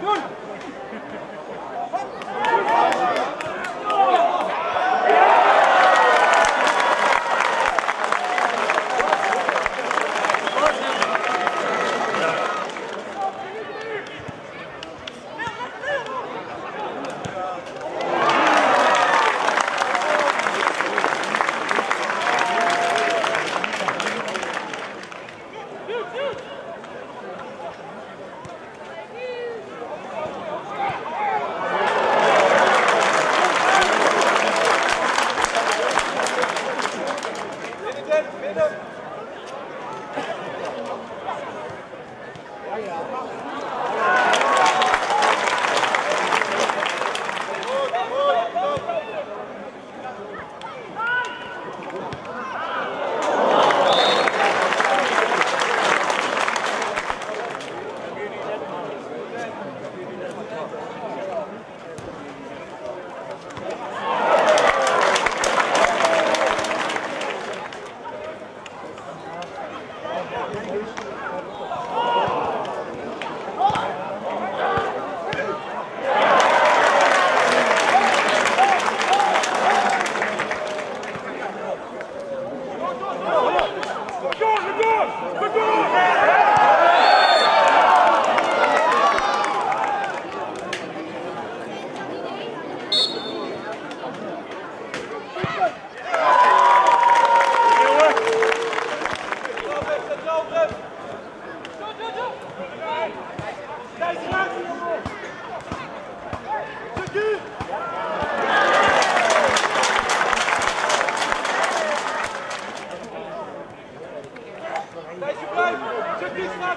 Good. Blijven! Zet niet naar!